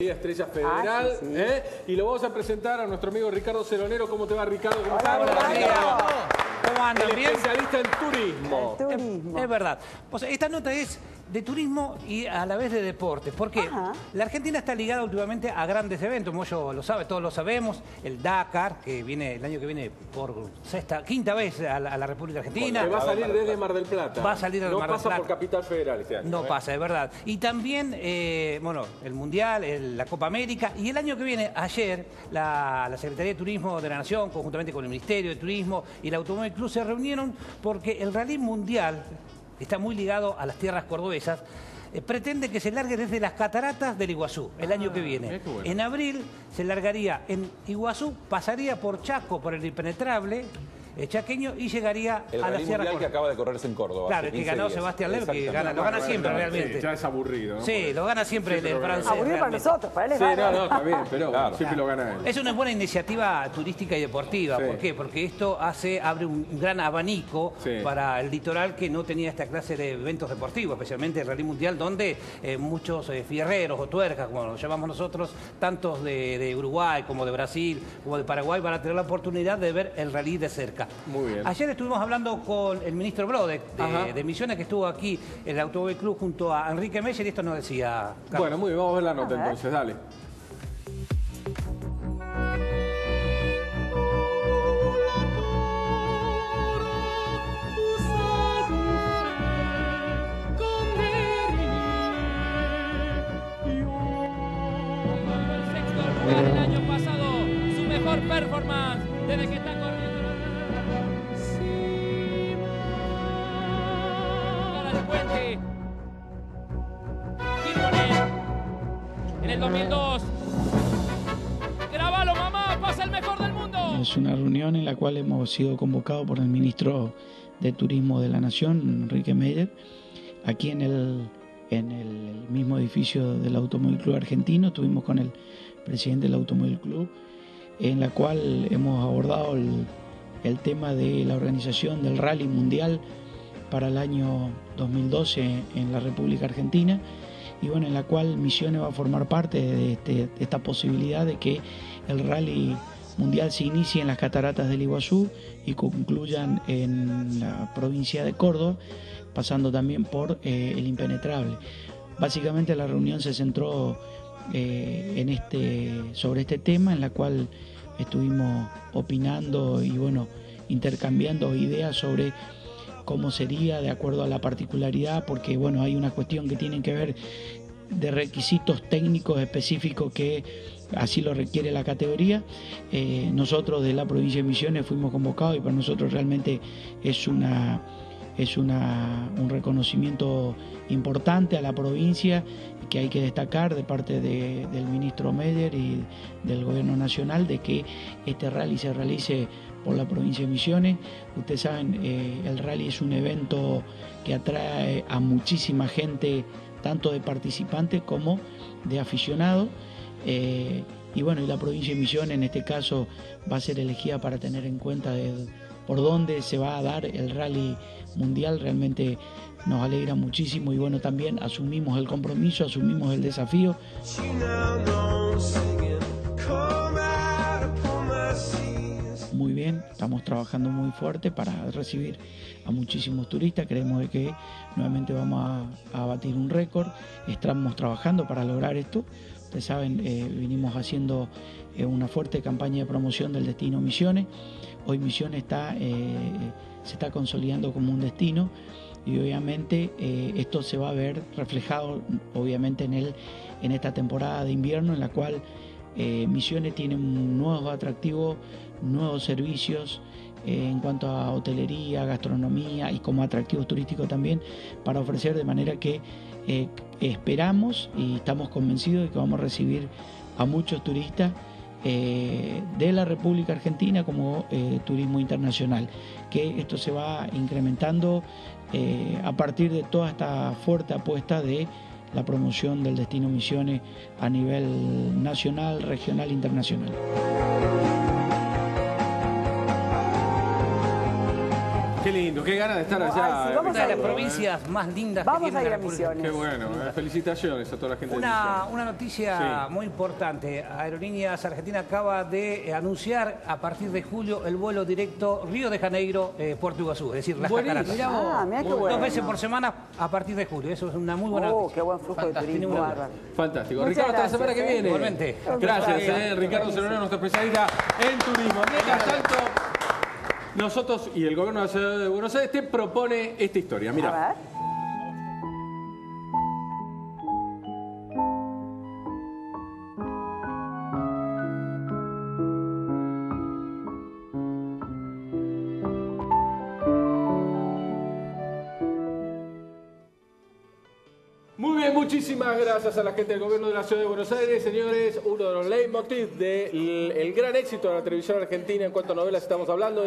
Estrella Federal, Ah, sí, sí. ¿eh? y lo vamos a presentar a nuestro amigo Ricardo Ceronero. ¿Cómo te va, Ricardo? ¿Cómo estás? Hola. ¿Cómo andan? El ¿Bien? especialista en turismo. El turismo. Es verdad. O sea, esta nota es de turismo y a la vez de deportes. Porque Ajá. la Argentina está ligada últimamente a grandes eventos, como yo lo sabe, todos lo sabemos. El Dakar, que viene el año que viene por sexta, quinta vez a la, a la República Argentina. Que va a salir desde Mar del Plata. Va a salir desde no Mar del pasa Plata. por Capital Federal este año. No ¿eh? pasa, es verdad. Y también, eh, bueno, el Mundial, el- la Copa América. Y el año que viene, ayer, la, la Secretaría de Turismo de la Nación, conjuntamente con el Ministerio de Turismo y el Automóvil Club, se reunieron porque el Rally Mundial, está muy ligado a las tierras cordobesas, eh, pretende que se largue desde las cataratas del Iguazú el año que viene. qué bueno. En abril se largaría en Iguazú, pasaría por Chaco, por el impenetrable chaqueño y llegaría El a la Sierra mundial que acaba de correrse en Córdoba. Claro, el que 15 ganó días. Sebastián Loeb, que gana, lo gana siempre realmente. sí, ya es aburrido. ¿no? Sí, lo gana siempre el, Siempre el lo gana. francés. Aburrido para nosotros, para él es Sí, no, no, está bien, pero Claro. siempre lo gana él. Es una buena iniciativa turística y deportiva. Sí. ¿Por qué? Porque esto hace, abre un gran abanico Sí. para el litoral que no tenía esta clase de eventos deportivos, especialmente el Rally Mundial, donde eh, muchos eh, fierreros o tuercas, como los llamamos nosotros, tantos de, de Uruguay como de Brasil, como de Paraguay, van a tener la oportunidad de ver el rally de cerca. Muy bien. Ayer estuvimos hablando con el ministro Brodek de, de Misiones, que estuvo aquí en el Automóvil Club junto a Enrique Meyer, y esto nos decía. Carlos. Bueno, muy bien, vamos a ver la nota ver. entonces, dale. el año pasado, su mejor performance desde que está 2002. Grabalo, mamá, pasa el mejor del mundo. Es una reunión en la cual hemos sido convocados por el ministro de Turismo de la Nación, Enrique Meyer, aquí en el, en el mismo edificio del Automóvil Club Argentino. Estuvimos con el presidente del Automóvil Club, en la cual hemos abordado el, el tema de la organización del Rally Mundial para el año 2012 en la República Argentina y bueno, en la cual Misiones va a formar parte de, este- de esta posibilidad de que el rally mundial se inicie en las cataratas del Iguazú y concluyan en la provincia de Córdoba, pasando también por eh, el impenetrable. Básicamente la reunión se centró eh, en este, sobre este tema, en la cual estuvimos opinando y bueno, intercambiando ideas sobre cómo sería de acuerdo a la particularidad, porque bueno, hay una cuestión que tiene que ver de requisitos técnicos específicos que así lo requiere la categoría. Eh, nosotros de la provincia de Misiones fuimos convocados y para nosotros realmente es una es una, un reconocimiento importante a la provincia que hay que destacar de parte de- del ministro Meyer y del gobierno nacional de que este rally se realice por la provincia de Misiones. Ustedes saben, eh, el rally es un evento que atrae a muchísima gente, tanto de participantes como de aficionados. Eh, y bueno, y la provincia de Misiones en este caso va a ser elegida para tener en cuenta por dónde se va a dar el rally mundial. Realmente nos alegra muchísimo y bueno, también asumimos el compromiso, asumimos el desafío. Muy bien, estamos trabajando muy fuerte para recibir a muchísimos turistas. Creemos que nuevamente vamos a, a batir un récord. Estamos trabajando para lograr esto. Ustedes saben, eh, vinimos haciendo eh, una fuerte campaña de promoción del destino Misiones. Hoy Misiones está, eh, se está consolidando como un destino y obviamente esto se va a ver reflejado obviamente en, el, en esta temporada de invierno en la cual Misiones tiene nuevos atractivos, nuevos servicios en cuanto a hotelería, gastronomía y como atractivos turísticos también para ofrecer de manera que eh, esperamos y estamos convencidos de que vamos a recibir a muchos turistas eh, de la República Argentina como eh, turismo internacional, que esto se va incrementando a partir de toda esta fuerte apuesta de la promoción del destino Misiones a nivel nacional, regional e internacional. Qué lindo, qué ganas de estar Ay, allá. sí, vamos Una de las ir. provincias más lindas que Vamos tiene a ir la a República. Misiones. Qué bueno, eh, felicitaciones a toda la gente de Una, Misiones. una noticia Sí. muy importante. Aerolíneas Argentina acaba de eh, anunciar a partir de julio el vuelo directo Río de Janeiro, eh, Puerto Iguazú, es decir, las Buenísimo. cataratas. Ah, qué Muy bueno. Dos veces por semana a partir de julio. Eso es una muy buena Oh, noticia. qué buen flujo de Fantástico. turismo, bárbaro. Fantástico. Muchas Ricardo, hasta la semana que ¿eh? viene. Igualmente. Gracias, eh, Ricardo Ceronero, nuestro especialista en turismo. Mientras tanto, nosotros y el gobierno de la ciudad de Buenos Aires te propone esta historia. Mira. Muchísimas gracias a la gente del gobierno de la ciudad de Buenos Aires, señores. Uno de los leitmotiv del el gran éxito de la televisión argentina en cuanto a novelas estamos hablando.